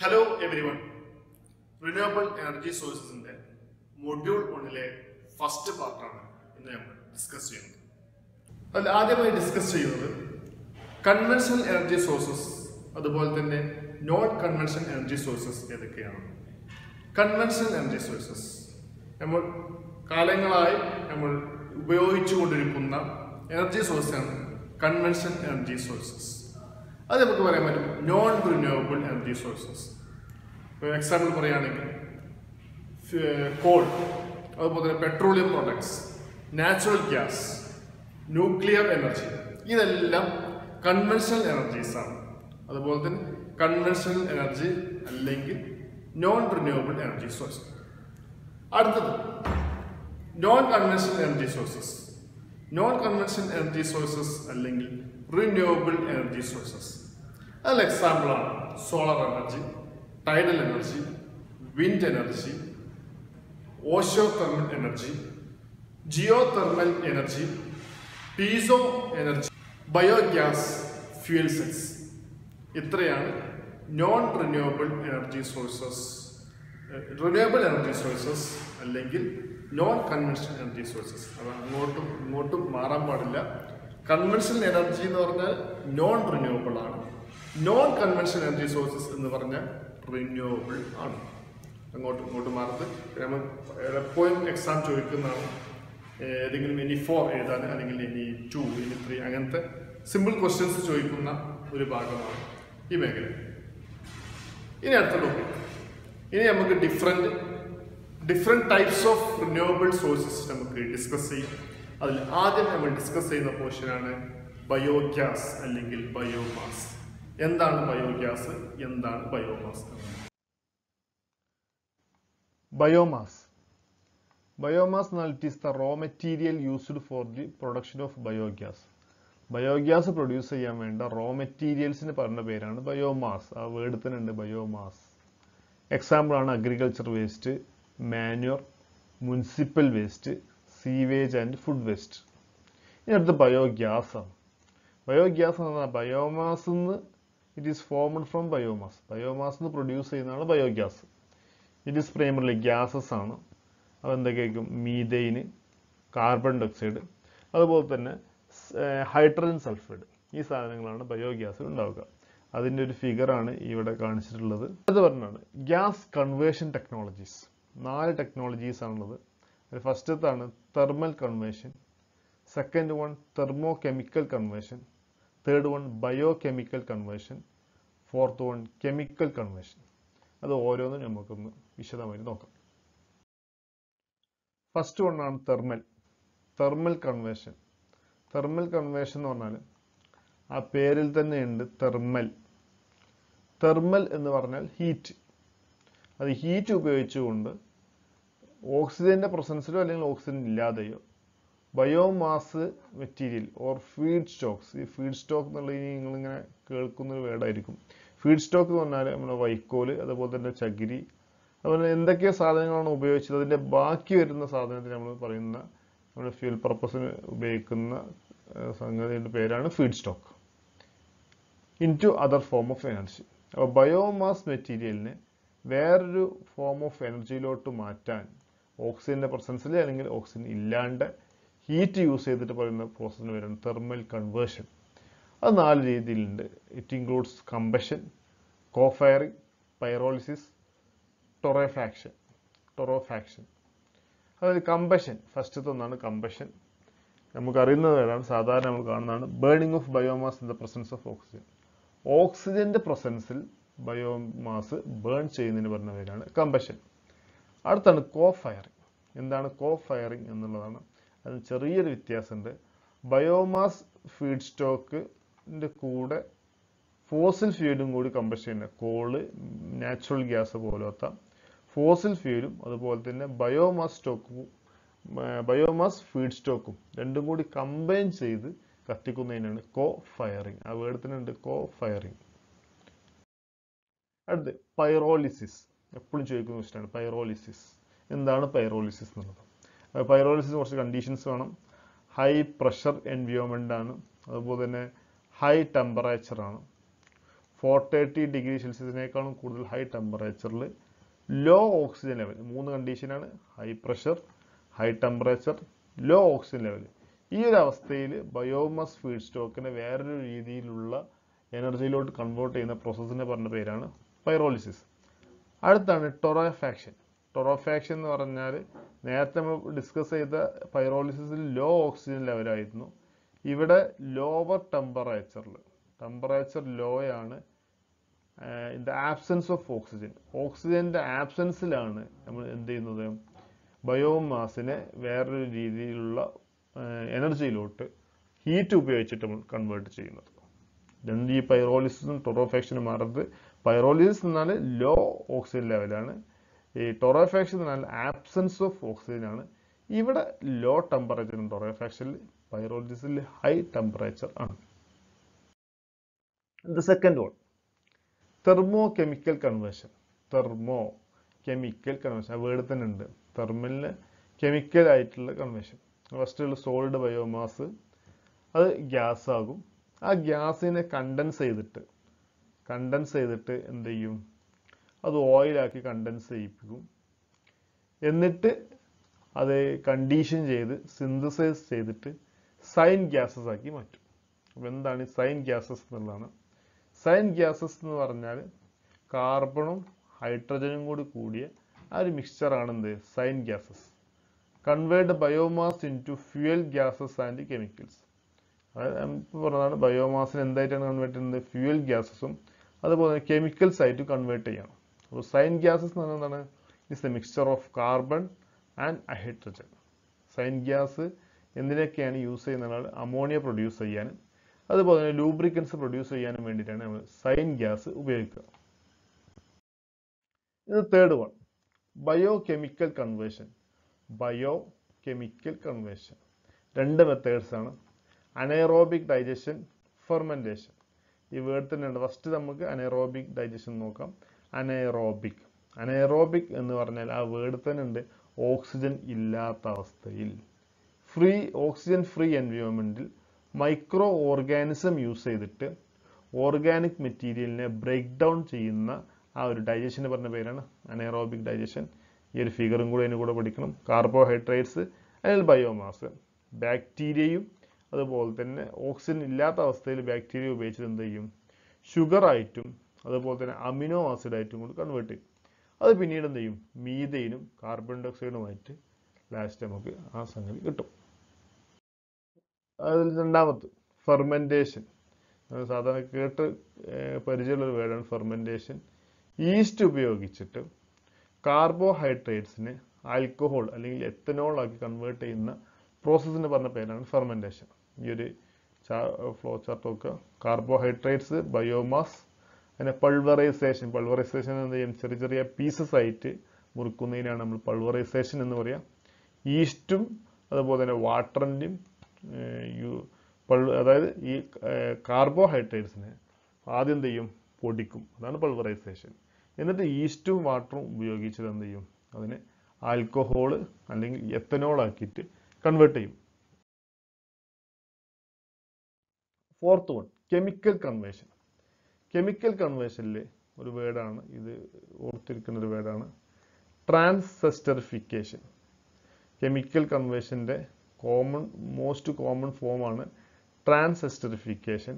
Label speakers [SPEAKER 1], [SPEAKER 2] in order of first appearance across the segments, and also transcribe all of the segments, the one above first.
[SPEAKER 1] Hello every one renewable energy സോഴ്സസിന്റെ module ഒന്നിലെ first പാർട്ടാണ് ഇന്ന് നമ്മൾ ഡിസ്കസ് ചെയ്യുന്നത്. അതിൽ ആദ്യമായി ഡിസ്കസ് ചെയ്യുന്നത് കൺവെൻഷണൽ എനർജി സോഴ്സസ് അതുപോലെ തന്നെ നോൺ കൺവെൻഷണൽ എനർജി സോഴ്സസ് ഏതൊക്കെയാണ്? കൺവെൻഷണൽ എനർജി സോഴ്സസ് നമ്മൾ കാലങ്ങളായി നമ്മൾ ഉപയോഗിച്ചുകൊണ്ടിരിക്കുന്ന എനർജി സോഴ്സാണ് കൺവെൻഷണൽ എനർജി സോഴ്സസ് അത് നമുക്ക് പറയാൻ പറ്റും. Non renewable energy sources example പറയുകയാണെങ്കിൽ കോൾ അതുപോലെ തന്നെ petroleum products natural gas nuclear energy ഇതെല്ലാം കൺവെൻഷണൽ എനർജീസാണ് അതുപോലെ തന്നെ കൺവെൻഷണൽ എനർജി അല്ലെങ്കിൽ നോൺ റിന്യൂവബിൾ എനർജി സോഴ്സ് അടുത്തത് non conventional energy sources non conventional energy sources അല്ലെങ്കിൽ റിന്യൂവബിൾ എനർജി സോഴ്സസ് അതിൽ എക്സാമ്പിളാണ് solar energy tidal energy wind energy ocean thermal energy geothermal energy piezo energy biogas fuel cells ഇത്രയാണ് non renewable energy sources renewable energy sources അല്ലെങ്കിൽ non conventional energy sources അത് അങ്ങോട്ടും ഇങ്ങോട്ടും മാറാൻ പാടില്ല. കൺവെൻഷണൽ എനർജി എന്ന് പറഞ്ഞാൽ നോൺ റിന്യൂവബിൾ ആണ്. നോൺ കൺവെൻഷണൽ എനർജി സോഴ്സസ് എന്ന് പറഞ്ഞാൽ റിന്യൂവബിൾ ആണ്. അങ്ങോട്ടും ഇങ്ങോട്ടും മാറത്ത് നമ്മൾ എപ്പോഴും എക്സാം ചോദിക്കുന്നതാണ്. ഏതെങ്കിലും ഇനി ഫോർ എഴുതാൻ അല്ലെങ്കിൽ ഇനി ടു ഇനി ത്രീ അങ്ങനത്തെ സിമ്പിൾ ക്വസ്റ്റ്യൻസ് ചോദിക്കുന്ന ഒരു ഭാഗമാണ് ഈ മേഖല. ഇനി അടുത്ത ടോപ്പിക് ഇനി നമുക്ക് different different types of renewable sources നമുക്ക് ഡിസ്കസ് ചെയ്യും. അതിൽ ആദ്യം നമ്മൾ ഡിസ്കസ് ചെയ്യുന്ന പോർഷനാണ് ബയോഗ്യാസ് അല്ലെങ്കിൽ ബയോമാസ് എന്താണ് ബയോഗ്യാസ്? എന്താണ് ബയോമാസ്
[SPEAKER 2] ബയോമാസ്. ബയോമാസ് എന്നാൽ it is the raw material used for the production of biogas biogas produce ചെയ്യാൻ വേണ്ട റോ മെറ്റീരിയൽസിന് പറഞ്ഞ പേരാണ് ബയോമാസ്. ആ വേർഡ് തന്നെ ഉണ്ട് ബയോമാസ്. എക്സാമ്പിൾ ആണ് agriculture waste manure municipal waste sewage and food waste ഇനി അടുത്ത് ബയോഗ്യാസ് ആണ് ബയോഗ്യാസ് എന്ന് പറഞ്ഞാൽ ബയോമാസ് നിന്ന് it is formed from biomass biomass നിന്ന് പ്രൊഡ്യൂസ് ചെയ്യുന്നതാണ് biogas it is primarily gases ആണ്. അതെന്തൊക്കെയായിരിക്കും മീതെയിന് കാർബൺ ഡയോക്സൈഡ് അതുപോലെ തന്നെ ഹൈഡ്രജൻ സൾഫൈഡ് ഈ സാധനങ്ങളാണ് ബയോഗ്യാസിൽ ഉണ്ടാവുക. അതിന്റെ ഒരു ഫിഗറാണ് ഇവിടെ കാണിച്ചിട്ടുള്ളത്. അത് പറഞ്ഞാണ് ഗ്യാസ് കൺവേർഷൻ ടെക്നോളജീസ് നാല് ടെക്നോളജീസ് ആണുള്ളത്. ഫസ്റ്റത്താണ് thermal conversion second one thermochemical conversion third one biochemical conversion fourth one chemical conversion അത് ഓരോന്നും നമുക്കൊന്ന് വിശദമായി നോക്കാം. First വണ്ണാണ് thermal thermal conversion thermal conversion എന്ന് പറഞ്ഞാൽ ആ പേരിൽ തന്നെയുണ്ട് തെർമൽ തെർമൽ എന്ന് പറഞ്ഞാൽ ഹീറ്റ് അത് ഹീറ്റ് ഉപയോഗിച്ചുകൊണ്ട് ഓക്സിജന്റെ പ്രസൻസിലോ അല്ലെങ്കിൽ ഓക്സിജൻ ഇല്ലാതെയോ biomass material or feedstocks ഈ ഫീഡ് സ്റ്റോക്ക് എന്നുള്ള ഇനി നിങ്ങളിങ്ങനെ കേൾക്കുന്ന ഒരു വേർഡായിരിക്കും ഫീഡ് സ്റ്റോക്ക് എന്ന് പറഞ്ഞാൽ നമ്മുടെ വൈക്കോൽ അതുപോലെ തന്നെ ചകിരി അതുപോലെ എന്തൊക്കെ സാധനങ്ങളാണ് ഉപയോഗിച്ചത്. അതിന്റെ ബാക്കി വരുന്ന സാധനത്തിന് നമ്മൾ പറയുന്ന നമ്മുടെ ഫ്യൂൽ പർപ്പസിന് ഉപയോഗിക്കുന്ന സംഗതിയുടെ പേരാണ് feedstock into other form of energy അപ്പോൾ ബയോമാസ് മെറ്റീരിയലിനെ വേറൊരു ഫോം ഓഫ് എനർജിയിലോട്ട് മാറ്റാൻ ഓക്സിജന്റെ പ്രസൻസിൽ അല്ലെങ്കിൽ ഓക്സിജൻ ഇല്ലാണ്ട് ഹീറ്റ് യൂസ് ചെയ്തിട്ട് പറയുന്ന പ്രോസസ്സിന് പേരാണ് തെർമൽ കൺവേർഷൻ. അത് നാല് രീതിയിലുണ്ട്. It includes combustion cofiring pyrolysis torrefaction torrefaction അതായത് കമ്പഷൻ ഫസ്റ്റത്തെ ഒന്നാണ് കമ്പഷൻ നമുക്കറിയുന്നത് ഏതാണ്? സാധാരണ നമ്മൾ കാണുന്നതാണ് burning of biomass in the presence of oxygen ഓക്സിജന്റെ പ്രസൻസിൽ ബയോമാസ് ബേൺ ചെയ്യുന്നതിന് പറഞ്ഞ പേരാണ് കമ്പഷൻ അടുത്താണ് കോ ഫയറിംഗ് എന്താണ് കോ ഫയറിംഗ് എന്നുള്ളതാണ്. അതിന് ചെറിയൊരു വ്യത്യാസമുണ്ട്. ബയോമാസ് ഫീഡ് സ്റ്റോക്കിന്റെ കൂടെ ഫോസിൽ ഫ്യൂലും കൂടി കമ്പസ്റ്റ് ചെയ്യുന്നത് കോൾ നാച്ചുറൽ ഗ്യാസ് പോലത്തെ ഫോസിൽ ഫ്യൂലും അതുപോലെ തന്നെ ബയോമാസ് സ്റ്റോക്കും ബയോമാസ് ഫീഡ് സ്റ്റോക്കും രണ്ടും കൂടി കമ്പൈൻ ചെയ്ത് കത്തിക്കുന്നതിനാണ് കോ ഫയറിങ് ആ വേർഡ് തന്നെ ഉണ്ട് കോ ഫയറിങ് അടുത്ത് പൈറോളിസിസ് എപ്പോഴും ചോദിക്കുന്ന ക്വസ്റ്റാണ് പൈറോളിസിസ് എന്താണ് പൈറോളിസിസ് എന്നുള്ളത്? പൈറോളിസിസ് കുറച്ച് കണ്ടീഷൻസ് വേണം. ഹൈ പ്രഷർ എൻവിയോൺമെന്റ് ആണ്. അതുപോലെ തന്നെ ഹൈ ടെമ്പറേച്ചർ ആണ്. ഫോർ തേർട്ടി ഡിഗ്രി സെൽഷ്യസിനേക്കാളും കൂടുതൽ ഹൈ ടെമ്പറേച്ചറിൽ ലോ ഓക്സിജൻ ലെവൽ മൂന്ന് കണ്ടീഷനാണ് high pressure high temperature low oxygen level ഈ ഒരു അവസ്ഥയിൽ ബയോമസ് ഫീഡ് സ്റ്റോക്കിനെ വേറൊരു രീതിയിലുള്ള എനർജിയിലോട്ട് കൺവേർട്ട് ചെയ്യുന്ന പ്രോസസ്സിനെ പറഞ്ഞ പേരാണ് പൈറോളിസിസ് അടുത്താണ് ടൊറോഫാക്ഷൻ ടൊറോഫാക്ഷൻ എന്ന് പറഞ്ഞാൽ നേരത്തെ നമ്മൾ ഡിസ്കസ് ചെയ്ത പൈറോളിസിസിൽ ലോ ഓക്സിജൻ ലെവലായിരുന്നു ഇവിടെ ലോവർ ടെമ്പറേച്ചറിൽ temperature ലോയാണ് in the absence of oxygen ഓക്സിജന്റെ ആബ്സെൻസിലാണ് നമ്മൾ എന്ത് ചെയ്യുന്നത്? ബയോമാസിനെ വേറൊരു രീതിയിലുള്ള എനർജിയിലോട്ട് ഹീറ്റ് ഉപയോഗിച്ചിട്ട് നമ്മൾ കൺവേർട്ട് ചെയ്യുന്നത്. ഈ പൈറോളിസിസും ടൊറോഫാക്ഷനും മാറുന്നത്? പൈറോളിസിസ് എന്നാൽ ലോ ഓക്സിജൻ ലെവലാണ് ഈ ടൊറോഫാക്ഷൻ എന്ന് പറഞ്ഞാൽ ആബ്സെൻസ് ഓഫ് ഓക്സിജൻ ആണ്. ഇവിടെ ലോ ടെമ്പറേച്ചറും ടൊറോഫാക്ഷനിൽ പൈറോളിസിസിൽ ഹൈ ടെമ്പറേച്ചർ ആണ്. The second one thermochemical conversion thermochemical conversion ആ വേർഡ് തന്നെ ഉണ്ട്. തെർമലിന് കെമിക്കൽ ആയിട്ടുള്ള കൺവേർഷൻ ഫസ്റ്റുള്ള സോളിഡ് ബയോമാസ് അത് ഗ്യാസ് ആകും. ആ ഗ്യാസിനെ കണ്ടൻസ് ചെയ്തിട്ട് കണ്ടൻസ് ചെയ്തിട്ട് എന്ത് ചെയ്യും? അത് ഓയിലാക്കി കണ്ടൻസ് ചെയ്യിപ്പിക്കും. എന്നിട്ട് അത് കണ്ടീഷൻ ചെയ്ത് സിന്തസൈസ് ചെയ്തിട്ട് സൈൻ ഗ്യാസസ് ആക്കി മാറ്റും. അപ്പോൾ എന്താണ് സൈൻ ഗ്യാസസ് എന്നുള്ളതാണ്. സൈൻ ഗ്യാസസ് എന്ന് പറഞ്ഞാൽ കാർബണും ഹൈഡ്രജനും കൂടി കൂടിയ ആ ഒരു മിക്സ്ചറാണ് എന്ത്? Syngases convert biomass into fuel gases and chemicals അതായത് പറഞ്ഞതാണ് ബയോമാസിന് എന്തായിട്ടാണ് കൺവേർട്ട് ചെയ്യുന്നത്? ഫ്യൂൽ ഗ്യാസസും അതുപോലെ കെമിക്കൽസ് ആയിട്ട് കൺവേർട്ട് ചെയ്യണം. അപ്പോൾ സൈൻ ഗ്യാസസ് എന്ന് പറഞ്ഞാൽ എന്താണ്? Is a mixture of carbon and hydrogen syngas എന്തിനൊക്കെയാണ് use ചെയ്യുന്നത്? അമോണിയ പ്രൊഡ്യൂസ് ചെയ്യാനും അതുപോലെ തന്നെ ലൂബ്രിക്കൻസ് പ്രൊഡ്യൂസ് ചെയ്യാനും വേണ്ടിയിട്ടാണ് നമ്മൾ സൈൻ ഗ്യാസ് ഉപയോഗിക്കുക. ഇത് third one biochemical conversion biochemical conversion രണ്ട് മെത്തേഡ്സ് ആണ്. അനൈറോബിക് ഡൈജഷൻ ഫെർമെന്റേഷൻ ഈ വേർഡ് തന്നെ ഉണ്ട് ഫസ്റ്റ് നമുക്ക് അനൈറോബിക് ഡൈജഷൻ നോക്കാം. അനൈറോബിക് അനൈറോബിക് എന്ന് പറഞ്ഞാൽ ആ വേർഡ് തന്നെ ഉണ്ട് ഓക്സിജൻ ഇല്ലാത്ത അവസ്ഥയിൽ. ഫ്രീ ഓക്സിജൻ ഫ്രീ എൻവയോൺമെന്റിൽ മൈക്രോ ഓർഗാനിസം യൂസ് ചെയ്തിട്ട് ഓർഗാനിക് മെറ്റീരിയലിനെ ബ്രേക്ക് ഡൗൺ ചെയ്യുന്ന ആ ഒരു ഡൈജഷന് പറഞ്ഞ പേരാണ് അനൈറോബിക് ഡൈജഷൻ ഈ ഒരു ഫിഗറും കൂടെ അതിന് കൂടെ പഠിക്കണം. കാർബോഹൈഡ്രേറ്റ്സ് അല്ലെങ്കിൽ ബയോമാസ് ബാക്ടീരിയയും അതുപോലെ തന്നെ ഓക്സിജൻ ഇല്ലാത്ത അവസ്ഥയിൽ ബാക്ടീരിയ ഉപയോഗിച്ചിട്ട് എന്ത് ചെയ്യും? ഷുഗർ ആയിട്ടും അതുപോലെ തന്നെ അമിനോ ആസിഡായിട്ടും കൂടി കൺവേർട്ട് ചെയ്യും. അത് പിന്നീട് എന്ത് ചെയ്യും? മീതയിനും കാർബൺ ഡയോക്സൈഡുമായിട്ട് ലാസ്റ്റ് നമുക്ക് ആ സംഗതി കിട്ടും. അതിൽ രണ്ടാമത് ഫെർമെന്റേഷൻ സാധാരണ കേട്ട് പരിചയമുള്ളൊരു വേർഡാണ് ഫെർമെന്റേഷൻ ഈസ്റ്റ് ഉപയോഗിച്ചിട്ട് കാർബോഹൈഡ്രേറ്റ്സിനെ ആൽക്കഹോൾ അല്ലെങ്കിൽ എത്തനോൾ ആക്കി കൺവേർട്ട് ചെയ്യുന്ന പ്രോസസ്സിന് പറഞ്ഞ പേരാണ് ഫെർമെന്റേഷൻ ഈ ഒരു ഫ്ലോ ചാർട്ട് നോക്കുക. കാർബോഹൈഡ്രേറ്റ്സ് ബയോമാസ് അതിനെ പൾവറൈസേഷൻ പൾവറൈസേഷൻ എന്ന് ചെയ്യും ചെറിയ ചെറിയ പീസസ് ആയിട്ട് മുറുക്കുന്നതിനാണ് നമ്മൾ പൾവറൈസേഷൻ എന്ന് പറയുക ഈസ്റ്റും അതുപോലെ തന്നെ വാട്ടറിന്റെയും അതായത് ഈ കാർബോഹൈഡ്രേറ്റ്സിനെ ആദ്യം എന്ത് ചെയ്യും? പൊടിക്കും. അതാണ് പൾവറൈസേഷൻ എന്നിട്ട് ഈസ്റ്റും വാട്ടറും ഉപയോഗിച്ചത് എന്ത് ചെയ്യും? അതിനെ ആൽക്കഹോൾ അല്ലെങ്കിൽ എത്തനോൾ ആക്കിയിട്ട് കൺവേർട്ട് ചെയ്യും. Fourth one chemical conversion chemical കൺവേർഷനിലെ ഒരു വേർഡാണ് ഇത് ഓർത്തിരിക്കുന്ന ഒരു വേർഡാണ് ട്രാൻസെസ്റ്ററിഫിക്കേഷൻ കെമിക്കൽ കൺവേർഷന്റെ കോമൺ മോസ്റ്റ് കോമൺ ഫോമാണ് ട്രാൻസെസ്റ്ററിഫിക്കേഷൻ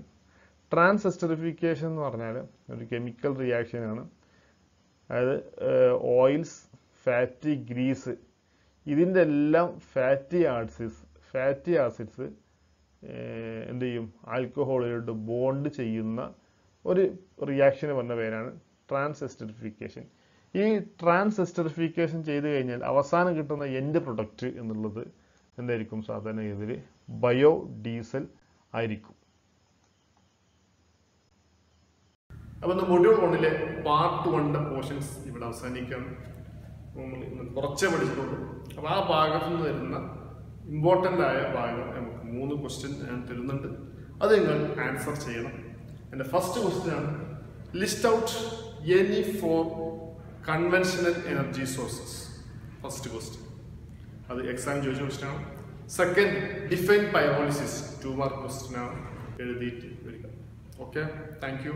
[SPEAKER 2] ട്രാൻസെസ്റ്ററിഫിക്കേഷൻ എന്ന് പറഞ്ഞാൽ ഒരു കെമിക്കൽ റിയാക്ഷനാണ് അതായത് ഓയിൽസ് ഫാറ്റി ഗ്രീസ് ഇതിന്റെ എല്ലാം ഫാറ്റി ആസിഡ്സ് ഫാറ്റി ആസിഡ്സ് എന്ത് ചെയ്യും? ആൽക്കഹോളിലോട്ട് ബോണ്ട് ചെയ്യുന്ന ഒരു റിയാക്ഷന് വന്ന പേരാണ് ട്രാൻസെസ്റ്ററിഫിക്കേഷൻ ഈ ട്രാൻസെസ്റ്ററിഫിക്കേഷൻ ചെയ്തു കഴിഞ്ഞാൽ അവസാനം കിട്ടുന്ന എൻഡ് പ്രൊഡക്റ്റ് എന്നുള്ളത് എന്തായിരിക്കും? സാധാരണ ഇതിൽ ബയോ ഡീസൽ ആയിരിക്കും.
[SPEAKER 1] അപ്പോൾ ഇന്ന് മൊഡ്യൂൾ വണ്ണിലെ പാർട്ട് വണ്ണിന്റെ പോർഷൻസ് ഇവിടെ അവസാനിക്കാം. നമ്മൾ കുറച്ചേ പഠിച്ചിട്ടുള്ളൂ. അപ്പോൾ ആ ഭാഗത്തു നിന്ന് വരുന്ന ഇമ്പോർട്ടന്റ് ആയ ഭാഗം നമുക്ക് മൂന്ന് ക്വസ്റ്റ്യൻ ഞാൻ തരുന്നുണ്ട്. അത് നിങ്ങൾ ആൻസർ ചെയ്യണം. ആണ് list out any four conventional energy sources first question അത് എക്സാം ചോദിച്ച ക്വസ്റ്റ്യൻ ആണ്. Second define pyrolysis two mark question ആണ്. എഴുതിയിട്ട് വരിക. Okay thank you